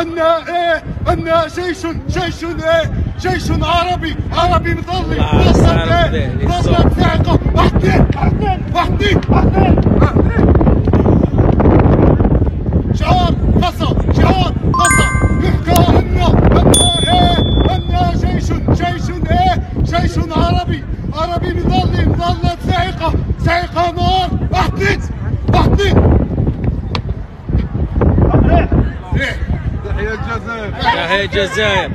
ان إيه؟ ان جيش جيش إيه؟ جيش عربي. عربي مظلي عارف إيه جيش عربي. عربي مظلي مظلة ثائقة ثائقة نار. واحدين واحدين إيه تحية الجزائر.